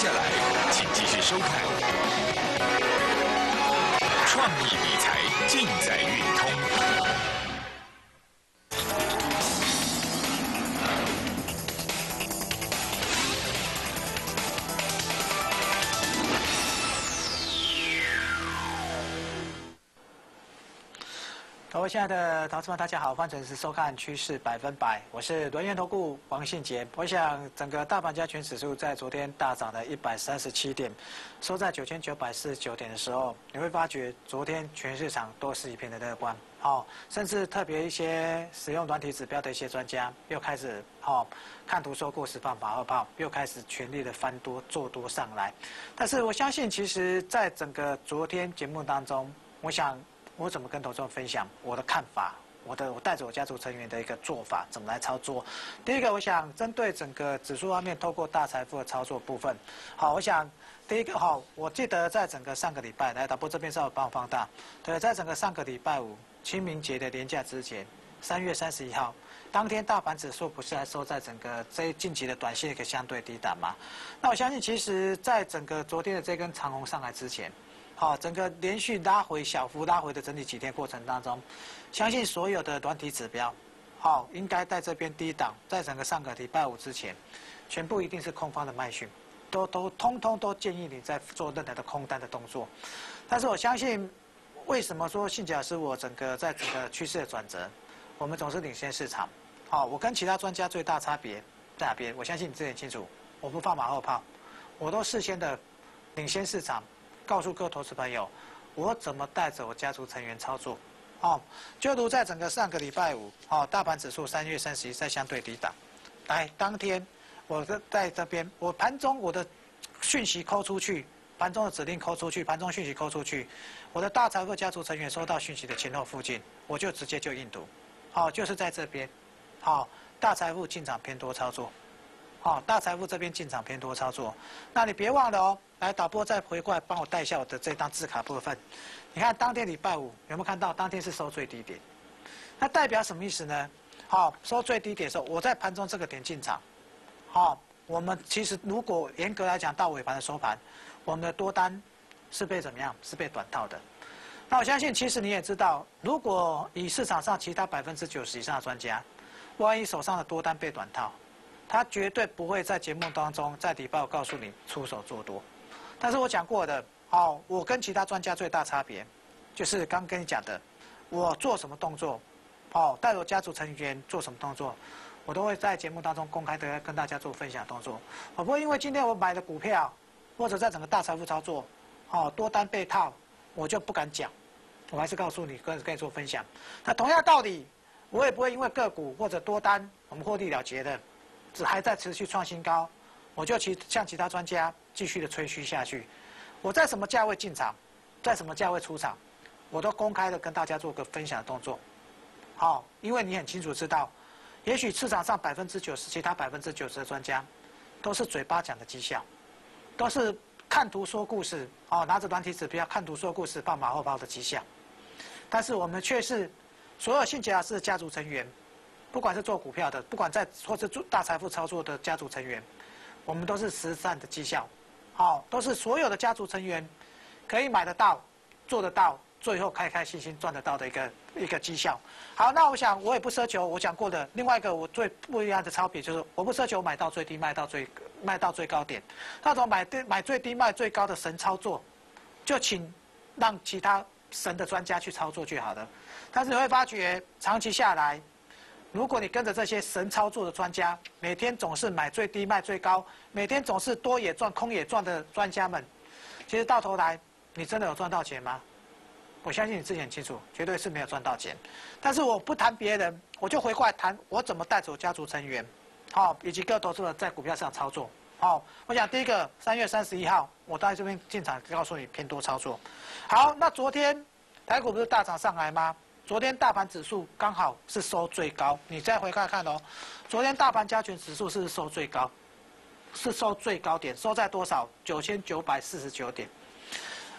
接下来，请继续收看《创意理财尽在运通》。各位亲爱的投资们，大家好，欢迎准时收看《趋势百分百》，我是轮源投顾王信杰。我想，整个大盘加权指数在昨天大涨了一百三十七点，收在九千九百四十九点的时候，你会发觉昨天全市场都是一片的乐观，哦，甚至特别一些使用软体指标的一些专家又开始哦看图说故事放马后炮，又开始全力的翻多做多上来。但是我相信，其实在整个昨天节目当中，我想。我怎么跟投资者分享我的看法？我的我带着我家族成员的一个做法，怎么来操作？第一个，我想针对整个指数方面，透过大财富的操作部分。好，我想第一个哈，我记得在整个上个礼拜，来导播这边稍微帮我放大。对，在整个上个礼拜五清明节的年假之前，三月三十一号，当天大盘指数不是还收在整个这近期的短线一个相对低档吗？那我相信，其实在整个昨天的这根长红上来之前。好，整个连续拉回、小幅拉回的整体几天过程当中，相信所有的短体指标，好，应该在这边低档，在整个上个礼拜五之前，全部一定是空方的卖讯，都都通通都建议你在做任何的空单的动作。但是我相信，为什么说信假是我整个在整个趋势的转折，我们总是领先市场。好，我跟其他专家最大差别在哪边？我相信你自己很清楚，我不放马后炮，我都事先的领先市场。告诉各投资朋友，我怎么带着我家族成员操作？哦，就如在整个上个礼拜五，哦，大盘指数三月三十一在相对低档，来当天，我的在这边，我盘中我的讯息抠出去，盘中的指令抠出去，盘中讯息抠出去，我的大财富家族成员收到讯息的前后附近，我就直接就印度，好，就是在这边，好，大财富进场偏多操作。好，大财富这边进场偏多操作，那你别忘了哦。来，导播再回过来帮我带一下我的这张字卡部分。你看当天礼拜五有没有看到？当天是收最低点，那代表什么意思呢？好，收最低点的时候，我在盘中这个点进场。好，我们其实如果严格来讲到尾盘的收盘，我们的多单是被怎么样？是被短套的。那我相信，其实你也知道，如果以市场上其他百分之九十以上的专家，万一手上的多单被短套。他绝对不会在节目当中在底报告诉你出手做多，但是我讲过的，哦，我跟其他专家最大差别，就是刚跟你讲的，我做什么动作，哦，带我家族成员做什么动作，我都会在节目当中公开的跟大家做分享动作。我不会因为今天我买的股票，或者在整个大财富操作，哦，多单被套，我就不敢讲，我还是告诉你跟跟你做分享。那同样道理，我也不会因为个股或者多单我们获利了结的。只还在持续创新高，我就其向其他专家继续的吹嘘下去。我在什么价位进场，在什么价位出场，我都公开的跟大家做个分享的动作。好，因为你很清楚知道，也许市场上百分之九十，其他百分之九十的专家，都是嘴巴讲的绩效，都是看图说故事，哦，拿着软体指标看图说故事，放马后炮的绩效。但是我们却是所有信杰老师的家族成员。不管是做股票的，不管在或是做大财富操作的家族成员，我们都是实战的绩效，好，都是所有的家族成员可以买得到、做得到，最后开开心心赚得到的一个一个绩效。好，那我想我也不奢求我讲过的另外一个我最不一样的差别就是，我不奢求买到最低卖到最卖到最高点，那种买低买最低卖最高的神操作，就请让其他神的专家去操作就好了。但是你会发觉长期下来。如果你跟着这些神操作的专家，每天总是买最低卖最高，每天总是多也赚空也赚的专家们，其实到头来，你真的有赚到钱吗？我相信你自己很清楚，绝对是没有赚到钱。但是我不谈别人，我就回过来谈我怎么带走家族成员，好，以及各投资者在股票上操作。好，我想第一个三月三十一号，我在这边进场告诉你偏多操作。好，那昨天台股不是大涨上来吗？昨天大盘指数刚好是收最高，你再回看看哦。昨天大盘加权指数是收最高，是收最高点，收在多少？九千九百四十九点。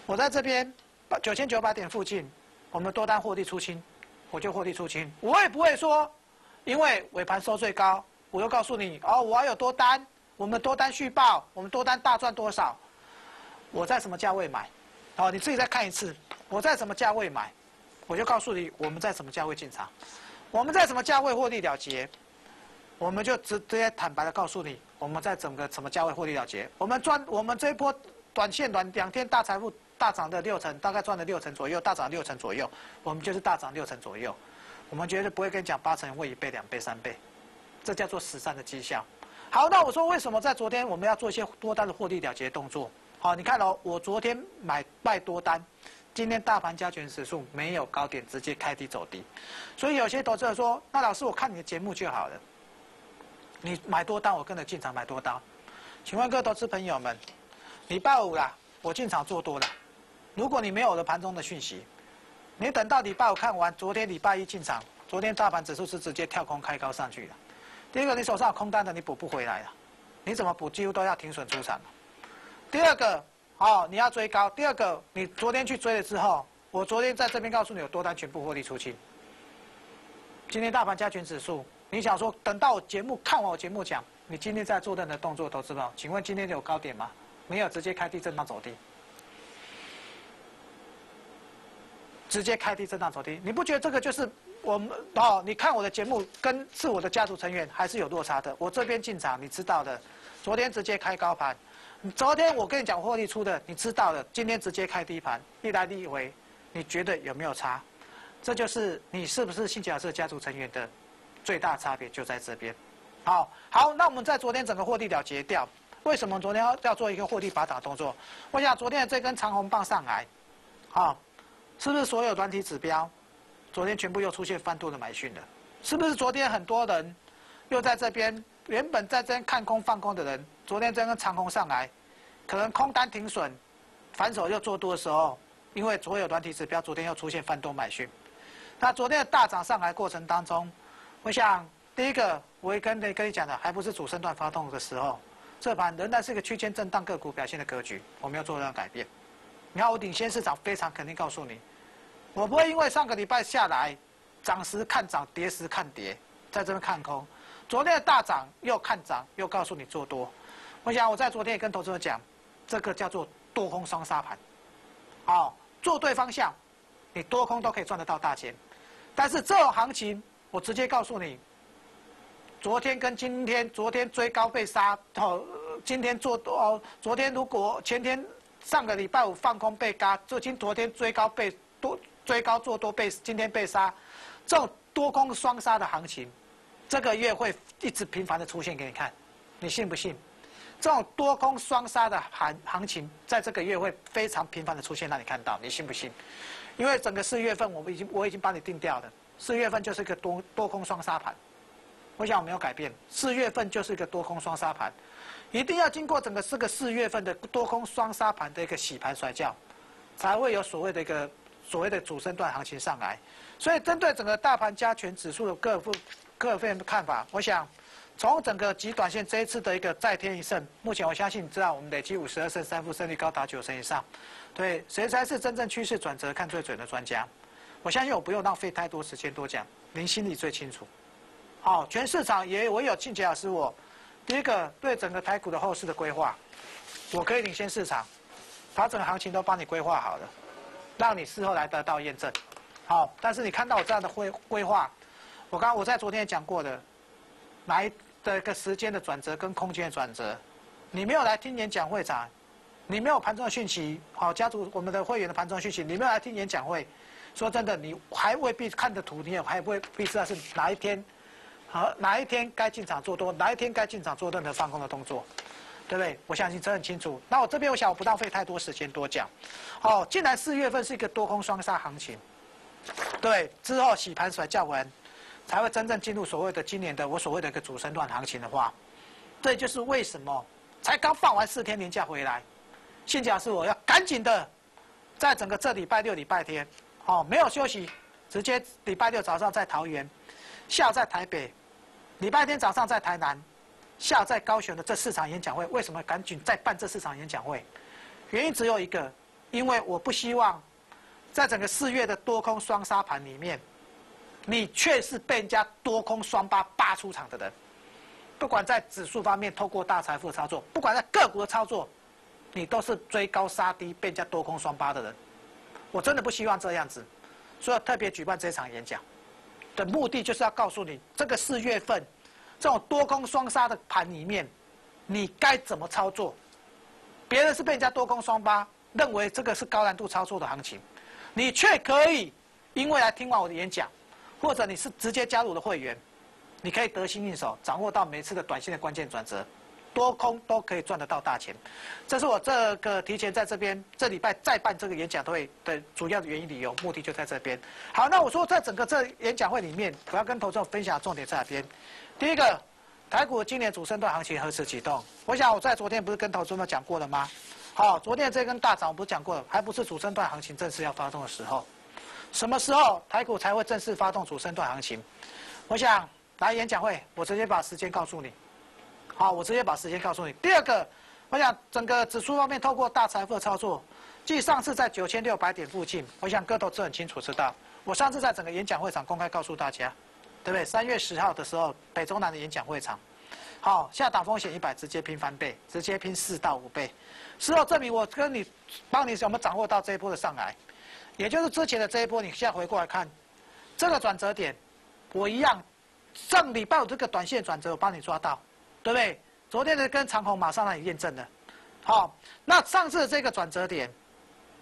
我在这边九千九百点附近，我们多单获利出清，我就获利出清。我也不会说，因为尾盘收最高，我又告诉你哦，我还有多单，我们多单续报，我们多单大赚多少？我在什么价位买？好，你自己再看一次，我在什么价位买，我就告诉你我们在什么价位进场，我们在什么价位获利了结，我们就直直接坦白的告诉你，我们在整个什么价位获利了结，我们赚我们这一波短线短两天大财富大涨的六成，大概赚了六成左右，大涨六成左右，我们就是大涨六成左右，我们绝对不会跟你讲八成或一倍、两倍、三倍，这叫做实战的绩效。好，那我说为什么在昨天我们要做一些多单的获利了结动作？好，你看哦，我昨天买卖多单，今天大盘加权指数没有高点，直接开低走低，所以有些投资者说，那老师我看你的节目就好了，你买多单我跟着进场买多单，请问各位投资朋友们，礼拜五啦，我进场做多了，如果你没有我的盘中的讯息，你等到礼拜五看完，昨天礼拜一进场，昨天大盘指数是直接跳空开高上去的，第一个你手上有空单的你补不回来了，你怎么补几乎都要停损出场。第二个，哦，你要追高。第二个，你昨天去追了之后，我昨天在这边告诉你有多单全部获利出清。今天大盘加权指数，你想说等到我节目看完我节目讲，你今天在做任何动作，投资友，请问今天有高点吗？没有，直接开低震荡走低，直接开低震荡走低。你不觉得这个就是我们哦？你看我的节目跟是我的家族成员还是有落差的。我这边进场，你知道的，昨天直接开高盘。昨天我跟你讲获利出的，你知道的。今天直接开低盘，一来一回，你觉得有没有差？这就是你是不是新角色家族成员的最大差别就在这边。好，好，那我们在昨天整个获利了结掉，为什么昨天要要做一个获利拔打动作？我想昨天的这根长红棒上来，好，是不是所有短体指标昨天全部又出现翻多的买讯了？是不是昨天很多人又在这边原本在这边看空放空的人？昨天这根长空上来，可能空单停损，反手又做多的时候，因为所有短体指标昨天又出现翻多买讯，那昨天的大涨上来过程当中，我想第一个我会跟你跟你讲的，还不是主升段发动的时候，这盘仍然是一个区间震荡个股表现的格局，我们要做任何改变。你看我领先市场非常肯定告诉你，我不会因为上个礼拜下来，涨时看涨，跌时看跌，在这边看空，昨天的大涨又看涨，又告诉你做多。我想我在昨天也跟投资者讲，这个叫做多空双杀盘，好，做对方向，你多空都可以赚得到大钱。但是这种行情，我直接告诉你，昨天跟今天，昨天追高被杀，哦，今天做多，哦，昨天如果前天上个礼拜五放空被嘎，就今昨天追高被多追高做多被今天被杀，这种多空双杀的行情，这个月会一直频繁的出现给你看，你信不信？这种多空双杀的行行情，在这个月会非常频繁的出现，让你看到，你信不信？因为整个四月份，我们已经我已经帮你定掉了，四月份就是一个多多空双杀盘，我想我没有改变，四月份就是一个多空双杀盘，一定要经过整个四个四月份的多空双杀盘的一个洗盘甩掉，才会有所谓的一个所谓的主升段行情上来。所以，针对整个大盘加权指数的各部各方的看法，我想。从整个极短线这一次的一个再添一胜，目前我相信你知道，我们累计五十二胜三负，胜率高达九成以上。对，谁才是真正趋势转折看最准的专家？我相信我不用浪费太多时间多讲，您心里最清楚。好，全市场也唯有庆杰老师我，第一个对整个台股的后市的规划，我可以领先市场，把整个行情都帮你规划好了，让你事后来得到验证。好，但是你看到我这样的规规划，我刚我在昨天讲过的，来。的一个时间的转折跟空间的转折，你没有来听演讲会场，你没有盘中的讯息，好，家族我们的会员的盘中讯息，你没有来听演讲会，说真的，你还未必看的图，你也还不会必知道是哪一天，好，哪一天该进场做多，哪一天该进场做任何放空的动作，对不对？我相信这很清楚。那我这边我想我不浪费太多时间多讲，好，既然四月份是一个多空双杀行情，对，之后洗盘甩较稳。才会真正进入所谓的今年的我所谓的一个主升段行情的话，这就是为什么才刚放完四天年假回来，现在是我要赶紧的，在整个这礼拜六礼拜天，哦没有休息，直接礼拜六早上在桃园，下在台北，礼拜天早上在台南，下在高雄的这四场演讲会，为什么赶紧再办这四场演讲会？原因只有一个，因为我不希望在整个四月的多空双杀盘里面。你却是被人家多空双八扒出场的人，不管在指数方面透过大财富操作，不管在个股的操作，你都是追高杀低，被人家多空双八的人。我真的不希望这样子，所以特别举办这场演讲的目的，就是要告诉你，这个四月份这种多空双杀的盘里面，你该怎么操作。别人是被人家多空双八，认为这个是高难度操作的行情，你却可以因为来听完我的演讲，或者你是直接加入的会员。你可以得心应手，掌握到每次的短线的关键转折，多空都可以赚得到大钱。这是我这个提前在这边这礼拜再办这个演讲会的主要的原因理由，目的就在这边。好，那我说在整个这演讲会里面，我要跟投资者分享重点在哪边？第一个，台股今年主升段行情何时启动？我想我在昨天不是跟投资者讲过了吗？好，昨天这根大涨我不是讲过了，还不是主升段行情正式要发动的时候。什么时候台股才会正式发动主升段行情？我想。来演讲会，我直接把时间告诉你。好，我直接把时间告诉你。第二个，我想整个指数方面，透过大财富的操作，即上次在九千六百点附近，我想各投资很清楚知道。我上次在整个演讲会场公开告诉大家，对不对？三月十号的时候，北中南的演讲会场，好，下打风险一百，直接拼翻倍，直接拼四到五倍。事后证明，我跟你帮你怎么掌握到这一波的上来，也就是之前的这一波，你现在回过来看，这个转折点，我一样。上礼拜五这个短线转折，我帮你抓到，对不对？昨天的跟长虹马上让你验证了，好，那上次这个转折点，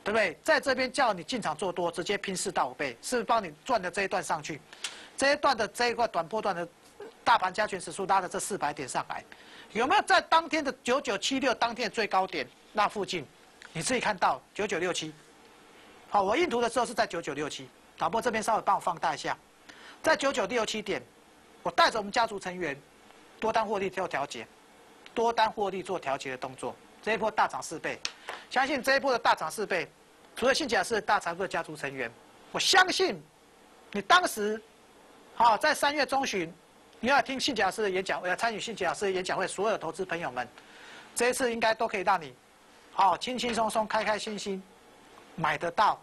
对不对？在这边叫你进场做多，直接拼四到五倍，是帮你赚的这一段上去？这一段的这一块短波段的大盘加权指数拉的这四百点上来，有没有在当天的九九七六当天的最高点那附近？你自己看到九九六七，好，我印图的时候是在九九六七，导播这边稍微帮我放大一下，在九九六七点。我带着我们家族成员，多单获利做调节，多单获利做调节的动作。这一波大涨四倍，相信这一波的大涨四倍，除了信甲是大财富的家族成员，我相信你当时，好在三月中旬，你要听信甲老师的演讲，我要参与信甲老师的演讲会，所有投资朋友们，这一次应该都可以让你，好轻轻松松、开开心心买得到，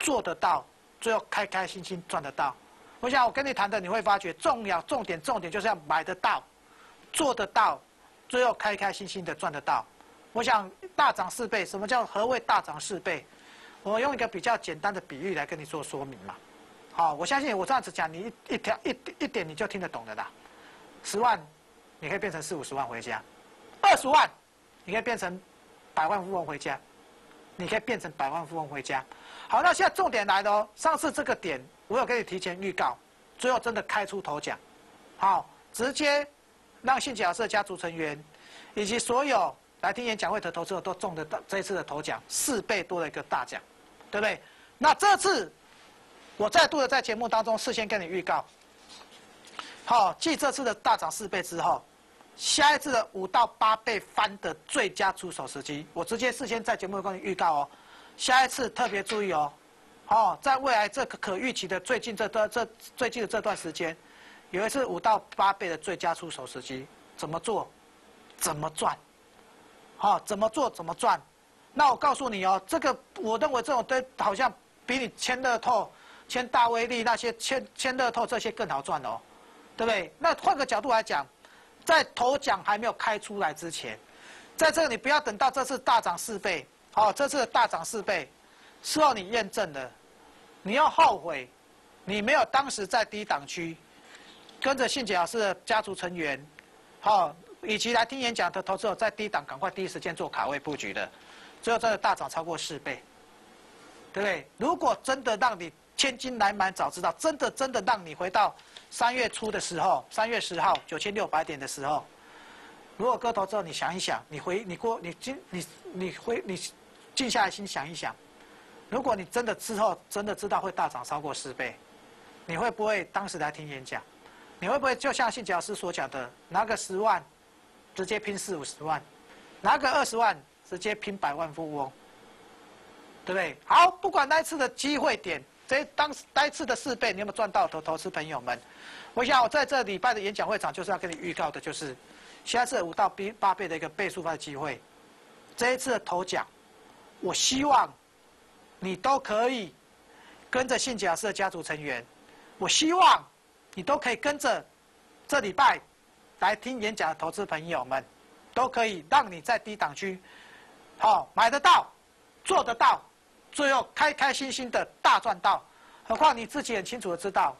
做得到，最后开开心心赚得到。我想我跟你谈的，你会发觉重要重点重点就是要买得到，做得到，最后开开心心的赚得到。我想大涨四倍，什么叫何谓大涨四倍？我用一个比较简单的比喻来跟你做说明嘛。好，我相信我这样子讲，你一一条一一点你就听得懂的啦。十万，你可以变成四五十万回家；二十万，你可以变成百万富翁回家。你可以变成百万富翁回家。好，那现在重点来了哦。上次这个点。我有给你提前预告，最后真的开出头奖，好，直接让信假设家族成员以及所有来听演讲会的投资者都中得到这一次的头奖四倍多的一个大奖，对不对？那这次我再度的在节目当中事先跟你预告，好，继这次的大涨四倍之后，下一次的五到八倍翻的最佳出手时机，我直接事先在节目跟你预告哦，下一次特别注意哦。哦，在未来这个可预期的最近这段这最近的这段时间，有一次五到八倍的最佳出手时机，怎么做，怎么赚，好，怎么做怎么赚。那我告诉你哦，这个我认为这种都好像比你签乐透、签大威力那些签签乐透这些更好赚哦，对不对？那换个角度来讲，在头奖还没有开出来之前，在这个你不要等到这次大涨四倍，好，这次大涨四倍。事后你验证了，你要后悔，你没有当时在低档区，跟着信杰老师的家族成员，好，以及来听演讲的投资者在低档赶快第一时间做卡位布局的，最后真的大涨超过四倍，对不对？如果真的让你千金难买早知道，真的真的让你回到三月初的时候，三月十号九千六百点的时候，如果割头之后你想一想，你回你过你今你你回你静下来心想一想。如果你真的之后真的知道会大涨超过十倍，你会不会当时来听演讲？你会不会就像信教师所讲的，拿个十万，直接拼四五十万，拿个二十万，直接拼百万富翁，对不对？好，不管那一次的机会点，这当那一次的四倍，你有没有赚到？投投资朋友们，我想我在这礼拜的演讲会场就是要跟你预告的，就是下次五到八倍的一个倍数发的机会，这一次的头奖，我希望。你都可以跟着信假设家族成员，我希望你都可以跟着这礼拜来听演讲的投资朋友们，都可以让你在低档区，好买得到，做得到，最后开开心心的大赚到。何况你自己很清楚的知道，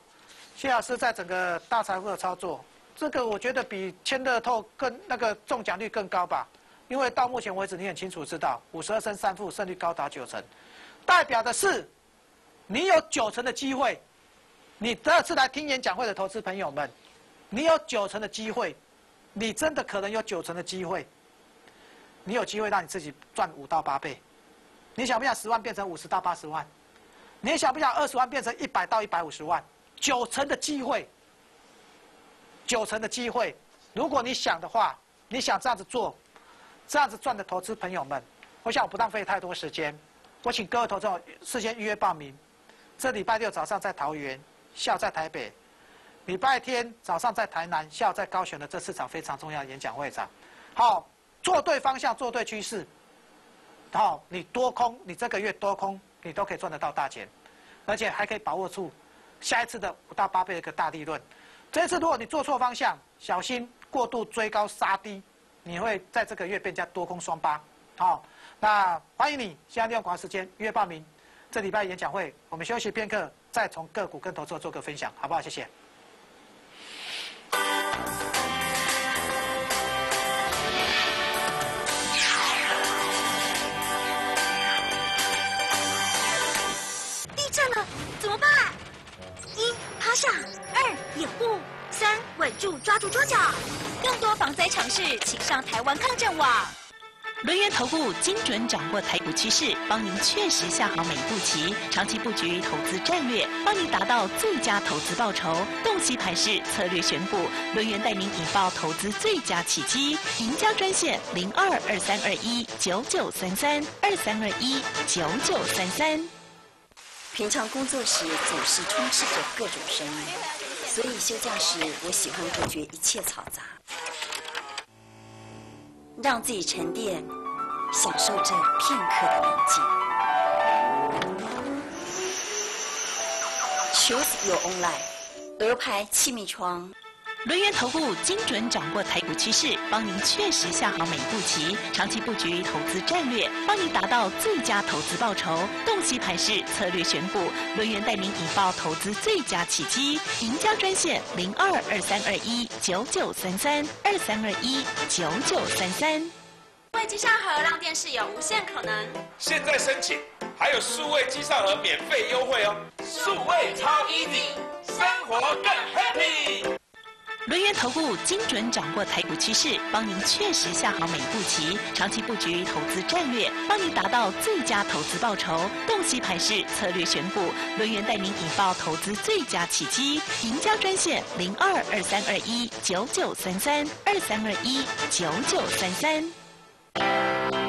谢老师在整个大财富的操作，这个我觉得比签乐透更那个中奖率更高吧。因为到目前为止，你很清楚知道，五十二胜三负，胜率高达九成，代表的是你有九成的机会。你第二次来听演讲会的投资朋友们，你有九成的机会，你真的可能有九成的机会，你有机会让你自己赚五到八倍。你想不想十万变成五十到八十万？你想不想二十万变成一百到一百五十万？九成的机会，九成的机会。如果你想的话，你想这样子做。这样子赚的投资朋友们，我想我不浪费太多时间，我请各位投资事先预约报名。这礼拜六早上在桃园，下午在台北；礼拜天早上在台南，下午在高雄的这四场非常重要的演讲会场。好，做对方向，做对趋势。好，你多空，你这个月多空，你都可以赚得到大钱，而且还可以把握住下一次的五到八倍的一个大利润。这次如果你做错方向，小心过度追高杀低。你会在这个月变加多空双八，好，那欢迎你，现在利用广告时间约报名，这礼拜演讲会，我们休息片刻，再从个股跟投资做个分享，好不好？谢谢。掩护，三稳住，抓住桌角。更多防灾常识，请上台湾抗震网。轮源投顾精准掌握台股趋势，帮您确实下好每一步棋，长期布局投资战略，帮您达到最佳投资报酬。洞悉盘势，策略选股，轮源带您引爆投资最佳契机。赢家专线零二二三二一九九三三二三二一九九三三。平常工作时总是充斥着各种声音，所以休假时我喜欢隔绝一切嘈杂。让自己沉淀，享受这片刻的宁静。Choose your own life，鹅牌气密窗。轮源投顾精准掌握台股趋势，帮您确实下好每一步棋，长期布局投资战略，帮您达到最佳投资报酬。洞悉盘势，策略选股，轮源带您引爆投资最佳契机。赢家专线零二二三二一九九三三二三二一九九三三。数位机上盒让电视有无限可能。现在申请，还有数位机上盒免费优惠哦！数位超 easy，生活更 happy。轮源投顾精准掌握台股趋势，帮您确实下好每一步棋，长期布局投资战略，帮您达到最佳投资报酬。洞悉盘势，策略选股，轮源带您引爆投资最佳契机。赢家专线零二二三二一九九三三二三二一九九三三。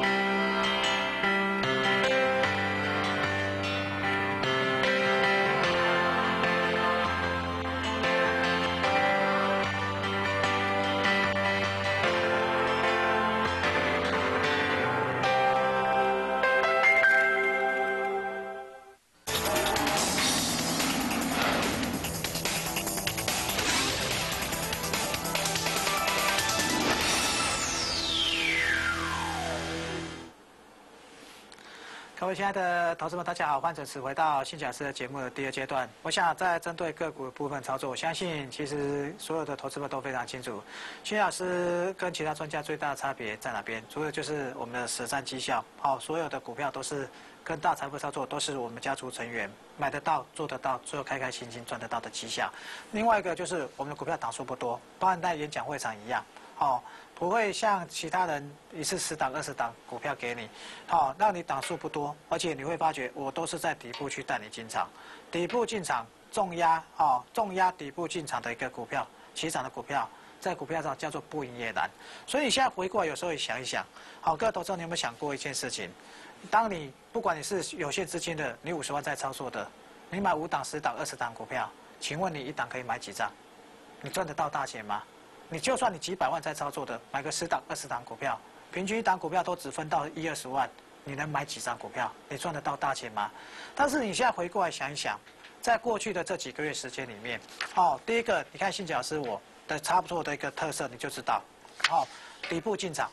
各位亲爱的投资们，大家好，欢迎准时回到新讲师的节目的第二阶段。我想在针对个股部分操作，我相信其实所有的投资们都非常清楚，新老师跟其他专家最大的差别在哪边？除了就是我们的实战绩效，好，所有的股票都是跟大财富操作，都是我们家族成员买得到、做得到、最后开开心心赚得到的绩效。另外一个就是我们的股票档数不多，包含在演讲会场一样，好。不会像其他人一次十档、二十档股票给你，好，让你档数不多，而且你会发觉我都是在底部去带你进场，底部进场重压，哦，重压底部进场的一个股票，起涨的股票，在股票上叫做不营业难。所以你现在回过来，有时候也想一想，好，各位投资者，你有没有想过一件事情？当你不管你是有限资金的，你五十万在操作的，你买五档、十档、二十档股票，请问你一档可以买几张？你赚得到大钱吗？你就算你几百万在操作的，买个十档、二十档股票，平均一档股票都只分到一二十万，你能买几张股票？你赚得到大钱吗？但是你现在回过来想一想，在过去的这几个月时间里面，哦，第一个，你看新老师我的差不多的一个特色，你就知道，好，底部进场，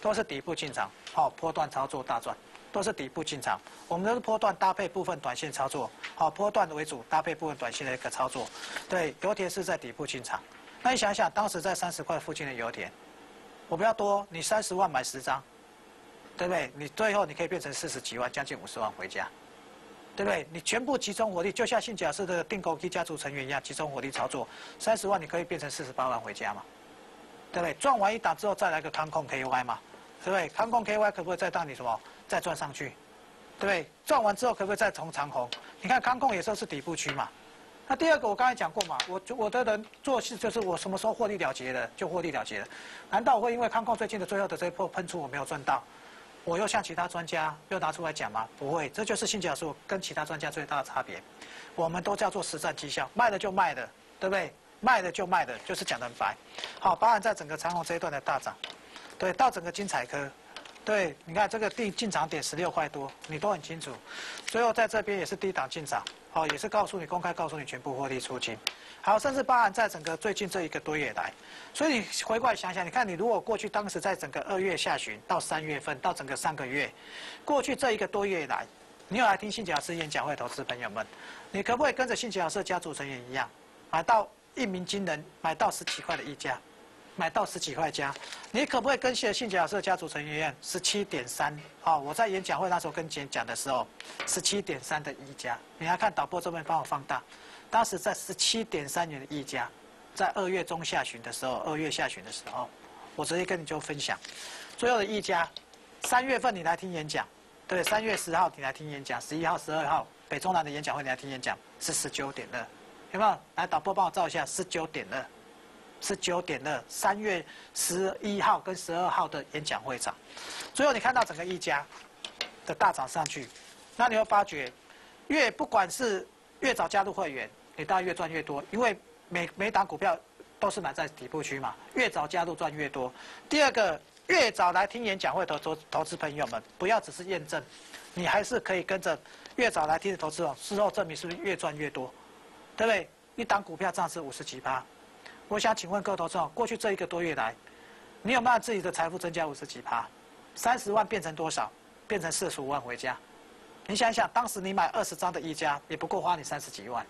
都是底部进场，好，波段操作大赚，都是底部进场。我们都是波段搭配部分短线操作，好，波段为主，搭配部分短线的一个操作。对，油田是在底部进场。那你想想，当时在三十块附近的油田，我不要多，你三十万买十张，对不对？你最后你可以变成四十几万，将近五十万回家。对不对？你全部集中火力，就像信假设的定购 K 家族成员一样，集中火力操作，三十万你可以变成四十八万回家嘛？对不对？赚完一档之后再来个康控 KY 嘛？对不对？康控 KY 可不可以再让你什么再赚上去？对不对？赚完之后可不可以再从长虹？你看康控也算是底部区嘛？那第二个我刚才讲过嘛，我我的人做事就是我什么时候获利了结的就获利了结了，难道我会因为康控最近的最后的这一波喷出我没有赚到？我又向其他专家又拿出来讲吗？不会，这就是新角数跟其他专家最大的差别。我们都叫做实战绩效，卖了就卖的，对不对？卖了就卖的，就是讲的很白。好，包含在整个长虹这一段的大涨，对，到整个金彩科，对，你看这个定进场点十六块多，你都很清楚。最后在这边也是低档进场，好，也是告诉你公开告诉你全部获利出金。好，甚至包含在整个最近这一个多月来，所以你回过来想想，你看你如果过去当时在整个二月下旬到三月份到整个三个月，过去这一个多月来，你有来听信吉老师演讲会，投资朋友们，你可不可以跟着信吉老师家族成员一样，买到一鸣惊人，买到十几块的溢价，买到十几块加？你可不可以跟信吉老师家族成员，十七点三？好，我在演讲会那时候跟姐讲的时候，十七点三的溢价，你来看导播这边帮我放大。当时在十七点三元的溢价，在二月中下旬的时候，二月下旬的时候，我直接跟你就分享，最后的溢价，三月份你来听演讲，对，三月十号你来听演讲，十一号、十二号北中南的演讲会你来听演讲是十九点二，有没有？来导播帮我照一下，十九点二，十九点的，三月十一号跟十二号的演讲会场，最后你看到整个一家的大涨上去，那你会发觉，越不管是越早加入会员。你当然越赚越多，因为每每档股票都是买在底部区嘛，越早加入赚越多。第二个，越早来听演讲会投投投资朋友们，不要只是验证，你还是可以跟着越早来听的投资哦，事后证明是不是越赚越多，对不对？一档股票涨是五十几趴，我想请问各位投资者，过去这一个多月来，你有没有自己的财富增加五十几趴？三十万变成多少？变成四十五万回家？你想想，当时你买二十张的一家，也不过花你三十几万。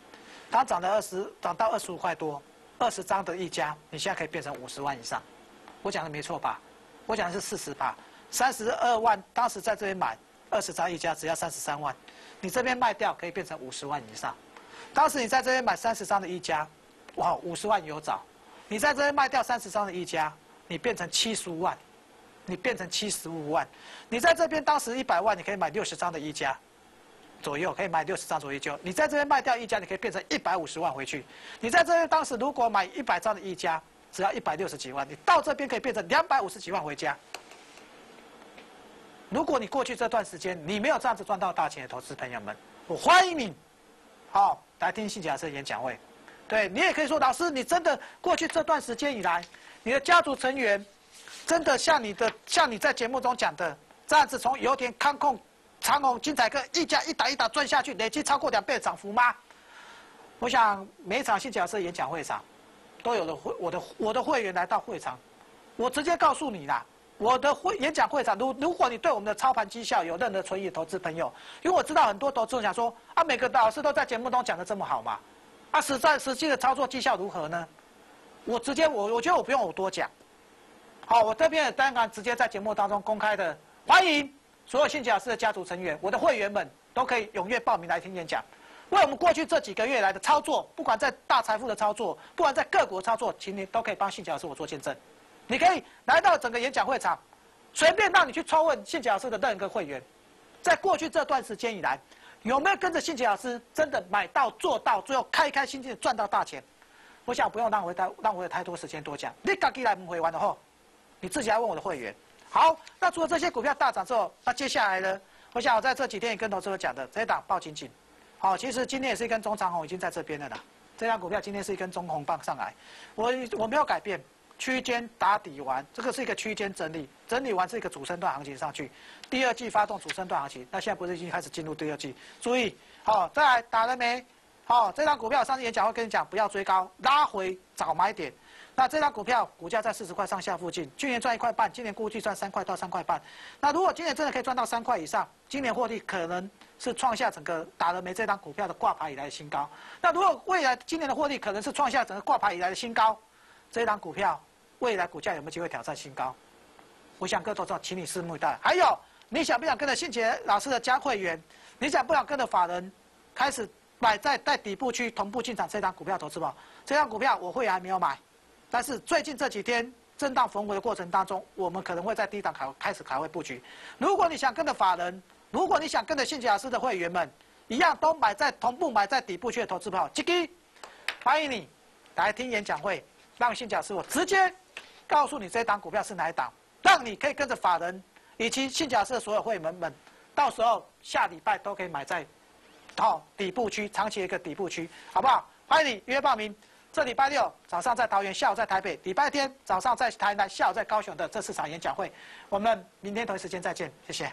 它涨了二十，涨到二十五块多，二十张的一家，你现在可以变成五十万以上，我讲的没错吧？我讲的是四十趴？三十二万，当时在这边买二十张一家，只要三十三万，你这边卖掉可以变成五十万以上。当时你在这边买三十张的一家，哇，五十万有找。你在这边卖掉三十张的一家，你变成七十五万，你变成七十五万。你在这边当时一百万，你可以买六十张的一家。左右可以买六十张左右就，你在这边卖掉一家，你可以变成一百五十万回去。你在这边当时如果买一百张的一家，只要一百六十几万，你到这边可以变成两百五十几万回家。如果你过去这段时间你没有这样子赚到大钱的投资朋友们，我欢迎你，好来听信假设演讲会。对你也可以说，老师，你真的过去这段时间以来，你的家族成员真的像你的像你在节目中讲的这样子，从油田康控。长虹、金彩科一家一打一打赚下去，累计超过两倍的涨幅吗？我想每一场新角色演讲会上，都有了会我的我的会员来到会场，我直接告诉你啦，我的会演讲会场，如如果你对我们的操盘绩效有任何存疑，投资朋友，因为我知道很多投资人想说啊，每个老师都在节目中讲的这么好嘛，啊，实战实际的操作绩效如何呢？我直接我我觉得我不用我多讲，好，我这边当然直接在节目当中公开的欢迎。所有信吉老师的家族成员，我的会员们都可以踊跃报名来听演讲。为我们过去这几个月来的操作，不管在大财富的操作，不管在各国操作，请你都可以帮信吉老师我做见证。你可以来到整个演讲会场，随便让你去抽问信吉老师的任何会员，在过去这段时间以来，有没有跟着信吉老师真的买到做到，最后开开心心的赚到大钱？我想不用让我太让我有太多时间多讲。你自己来不会玩的话，你自己来问我的会员。好，那除了这些股票大涨之后，那接下来呢？我想我在这几天也跟投资者讲的，这一档报紧紧。好，其实今天也是一根中长红，已经在这边了啦。这张股票今天是一根中红棒上来，我我没有改变，区间打底完，这个是一个区间整理，整理完是一个主升段行情上去，第二季发动主升段行情，那现在不是已经开始进入第二季？注意，好，再来打了没？好，这张股票上次演讲会跟你讲，不要追高，拉回找买点。那这张股票股价在四十块上下附近，去年赚一块半，今年估计赚三块到三块半。那如果今年真的可以赚到三块以上，今年获利可能是创下整个打了没这张股票的挂牌以来的新高。那如果未来今年的获利可能是创下整个挂牌以来的新高，这张股票未来股价有没有机会挑战新高？我想各位投资，请你拭目以待。还有，你想不想跟着信杰老师的加会员？你想不想跟着法人开始买在在底部区同步进场这张股票投资吧？这张股票我会员还没有买。但是最近这几天震荡逢回的过程当中，我们可能会在低档开开始开会布局。如果你想跟着法人，如果你想跟着信杰老师的会员们一样，都买在同步买在底部区的投资票，吉吉，欢迎你来听演讲会，让信杰老师我直接告诉你这档股票是哪一档，让你可以跟着法人以及信杰老师的所有会员们，到时候下礼拜都可以买在好底部区，长期一个底部区，好不好？欢迎你约报名。这礼拜六早上在桃园，下午在台北；礼拜天早上在台南，下午在高雄的这四场演讲会，我们明天同一时间再见，谢谢。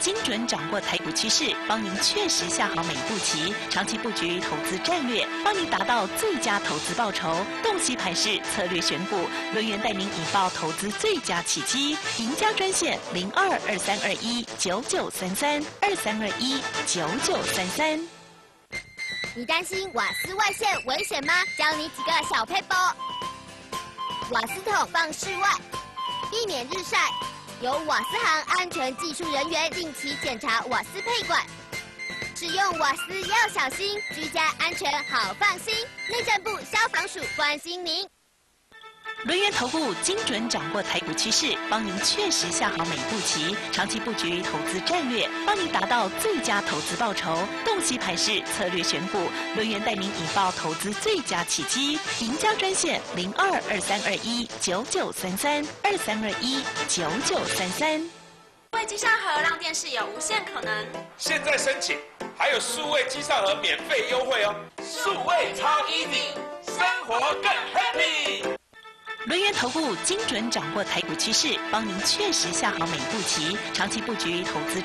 精准掌握台股趋势，帮您确实下好每一步棋，长期布局投资战略，帮您达到最佳投资报酬。洞悉盘势，策略选股，轮源带您引爆投资最佳契机。赢家专线零二二三二一九九三三二三二一九九三三。你担心瓦斯外泄危险吗？教你几个小 p a p e 瓦斯桶放室外，避免日晒。由瓦斯行安全技术人员定期检查瓦斯配管。使用瓦斯要小心，居家安全好放心。内政部消防署关心您。轮源投顾精准掌握台股趋势，帮您确实下好每步棋，长期布局投资战略，帮您达到最佳投资报酬。洞悉盘势，策略选股，轮源带您引爆投资最佳契机。赢家专线零二二三二一九九三三二三二一九九三三。数位机上盒让电视有无限可能。现在申请还有数位机上盒免费优惠哦，数位超 easy，生活更 happy。轮源投顾精准掌握台股趋势，帮您确实下好每一步棋，长期布局投资。